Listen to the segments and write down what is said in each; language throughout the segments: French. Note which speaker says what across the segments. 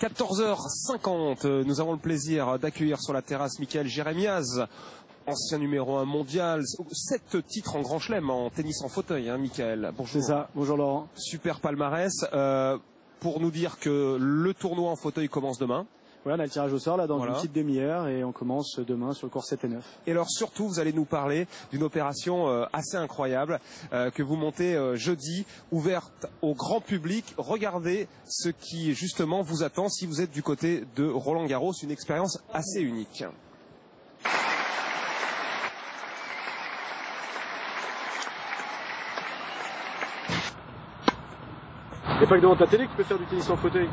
Speaker 1: 14h50, euh, nous avons le plaisir d'accueillir sur la terrasse Michael Jérémiaz, ancien numéro 1 mondial, sept titres en grand chelem en tennis en fauteuil, hein, Michael. Bonjour.
Speaker 2: C'est ça, bonjour Laurent.
Speaker 1: Super palmarès. Euh, pour nous dire que le tournoi en fauteuil commence demain.
Speaker 2: Voilà, on a le tirage au sort là dans
Speaker 1: Voilà.
Speaker 2: une petite demi-heure et on commence demain sur le cours 7 et 9.
Speaker 1: Et alors surtout, vous allez nous parler d'une opération euh, assez incroyable euh, que vous montez euh, jeudi, ouverte au grand public. Regardez ce qui justement vous attend si vous êtes du côté de Roland Garros, une expérience assez unique.
Speaker 2: Et pas que devant ta télé que tu peux faire du tennis en fauteuil.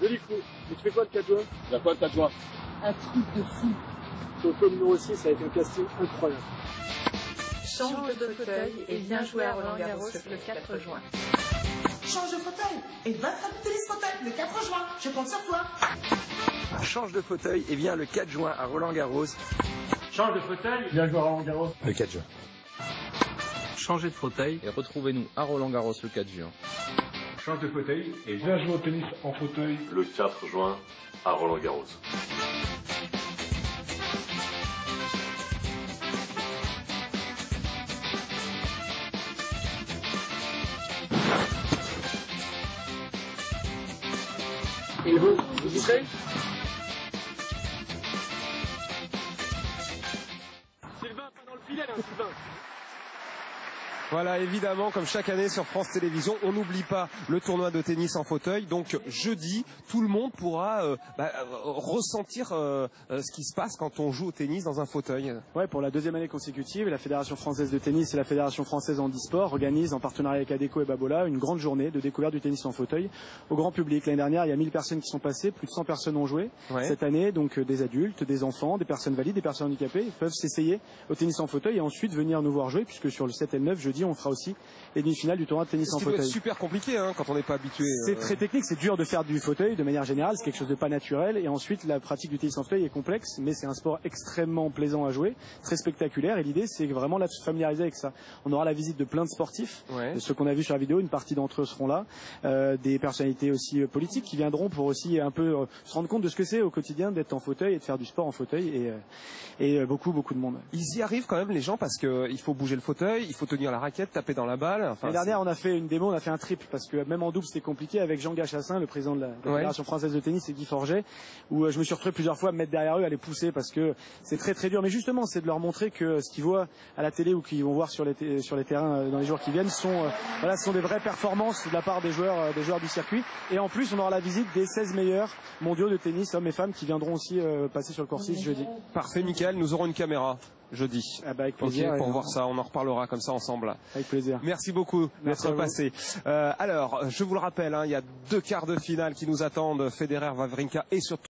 Speaker 2: Joli coup. Et tu fais quoi le 4 juin
Speaker 3: Il y a quoi le 4 juin
Speaker 4: Un truc de fou.
Speaker 2: Le club numéro 6 avec un casting incroyable.
Speaker 4: Change de fauteuil et viens jouer à Roland Garros le 4 juin.
Speaker 5: Change de fauteuil et va faire du tennis fauteuil le 4 juin. Je compte sur toi.
Speaker 6: Change de fauteuil et viens le 4 juin à Roland Garros.
Speaker 2: Change de fauteuil, viens jouer à Roland Garros.
Speaker 6: Le 4 juin.
Speaker 3: Changez de fauteuil et retrouvez-nous à Roland Garros le 4 juin.
Speaker 7: Change de fauteuil et viens jouer au tennis en fauteuil.
Speaker 8: le 4 juin à Roland Garros.
Speaker 2: Et vous, vous y serez Sylvain, pas dans le filet là, Sylvain.
Speaker 1: Voilà, évidemment, comme chaque année sur France Télévisions, on n'oublie pas le tournoi de tennis en fauteuil. Donc jeudi, tout le monde pourra euh, bah, euh, ressentir euh, ce qui se passe quand on joue au tennis dans un fauteuil.
Speaker 2: Ouais, pour la deuxième année consécutive, la Fédération française de tennis et la Fédération française handisport organisent en partenariat avec Adeco et Babola une grande journée de découverte du tennis en fauteuil au grand public. L'année dernière, il y a 1000 personnes qui sont passées, plus de 100 personnes ont joué.
Speaker 1: Ouais.
Speaker 2: Cette année, donc euh, des adultes, des enfants, des personnes valides, des personnes handicapées peuvent s'essayer au tennis en fauteuil et ensuite venir nous voir jouer puisque sur le 7 et le 9 jeudi, on fera aussi les demi-finales du tournoi de tennis en fauteuil.
Speaker 1: super compliqué hein, quand on n'est pas habitué.
Speaker 2: C'est
Speaker 1: euh.
Speaker 2: très technique, c'est dur de faire du fauteuil de manière générale, c'est quelque chose de pas naturel. Et ensuite, la pratique du tennis en fauteuil est complexe, mais c'est un sport extrêmement plaisant à jouer, très spectaculaire. Et l'idée, c'est vraiment là de se familiariser avec ça. On aura la visite de plein de sportifs,
Speaker 1: Ouais.
Speaker 2: de ceux qu'on a vus sur la vidéo, une partie d'entre eux seront là, euh, des personnalités aussi euh, politiques qui viendront pour aussi un peu euh, se rendre compte de ce que c'est au quotidien d'être en fauteuil et de faire du sport en fauteuil. Et, euh, et beaucoup, beaucoup de monde.
Speaker 1: Ils y arrivent quand même les gens parce que il faut bouger le fauteuil, il faut tenir la raquette, taper dans la balle. Enfin,
Speaker 2: L'année dernière, on a fait une démo, on a fait un triple parce que même en double, c'était compliqué avec Jean Gachassin, le président de la, de la
Speaker 1: Ouais.
Speaker 2: Fédération française de tennis, et Guy Forget, où euh, je me suis retrouvé plusieurs fois à me mettre derrière eux, à les pousser parce que c'est très très dur. Mais justement, c'est de leur montrer que ce qu'ils voient à la télé ou qu'ils vont voir sur les, té- sur les terrains euh, dans les jours qui viennent sont, euh, voilà, sont des vraies performances de la part des joueurs, euh, des joueurs du circuit. Et en plus, on aura la visite des 16 meilleurs mondiaux de tennis, hommes et femmes, qui viendront aussi euh, passer sur le cours 6 jeudi.
Speaker 1: Parfait, Michael, nous aurons une caméra jeudi.
Speaker 2: Ah bah, avec plaisir.
Speaker 1: pour voir ça, on en reparlera comme ça ensemble.
Speaker 2: Avec plaisir.
Speaker 1: Merci beaucoup d'être passé. Euh, alors, je vous le rappelle, hein, il y a deux quarts de finale qui nous attendent, Federer, Wawrinka et surtout